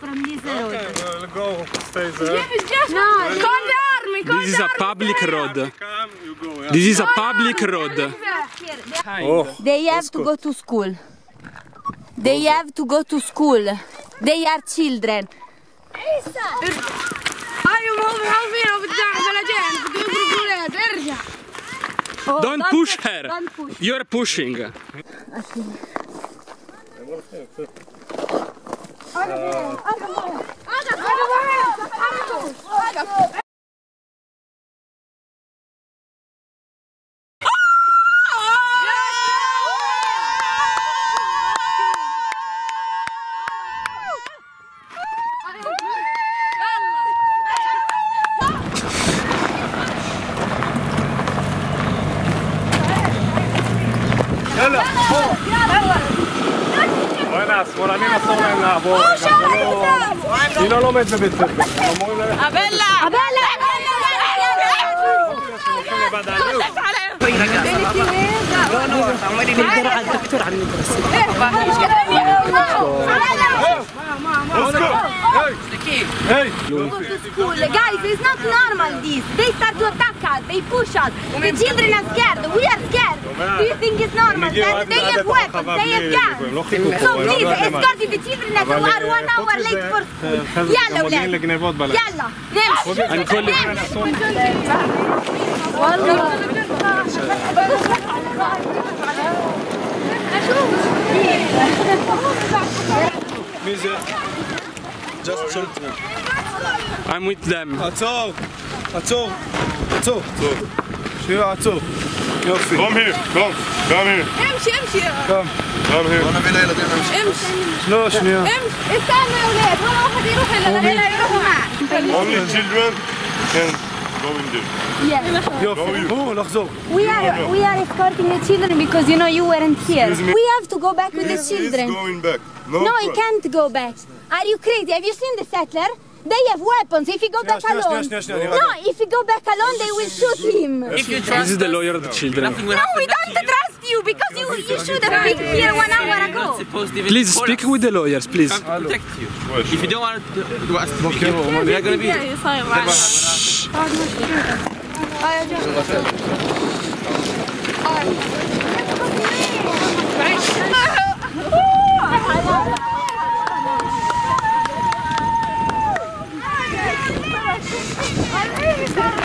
From this road. Okay, we'll go, stay there. No, This is a public road. This is a public road. Oh, they have to go to school. They have to go to school. They are children. Don't push her. You're pushing. Arka buraya, arka buraya. השמאלנים אסור להם לעבור. רגע, זה לא- אני לא לומד בבית ספר. הם אמורים ללכת הולכים לבד העלו. Let's go. Hey. Hey. Go to school. Guys, it's not normal this. They start to attack us. They push us. The children are scared. We are scared. Do you think it's normal? הגיעו That רק they עד have weapons. הרחבה They have בלי guns. הם לא חיכו פה. So הם לא please, יודעים מה. escort the children that אבל are one אה, hour חוץ late מזה, for אה, school. אחרי זה יאללה, גם מודיעין אולי. לגנבות בלילה. يلا نمشي אני כל... מי זה? Just children. I'm with them. עצור! עצור! עצור! שירה, עצור. يوفي قوم هير قوم قوم هير امشي امشي قوم قوم هير انا في ليلى امشي امشي شنو شنو امشي استنى يا ولاد ولا واحد يروح الا ليلى يروح معك only children. Can go in there. Yes. Yofi. we are we are escorting the children because you know you weren't here. We have to go back with the children. He's going back. No, no it can't go back. Are you crazy? Have you seen the settler? They have weapons. If he go back alone, no, if he go back alone, they will shoot him. If you trust this is the lawyer of the children. No, we don't trust you because you, you should have been here one hour ago. Please speak with the lawyers, please. protect you. If you don't want to, to we are going to be. Shh. Anne,